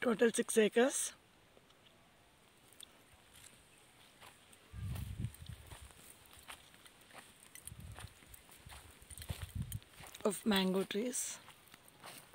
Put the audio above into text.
total 6 acres. Of mango trees.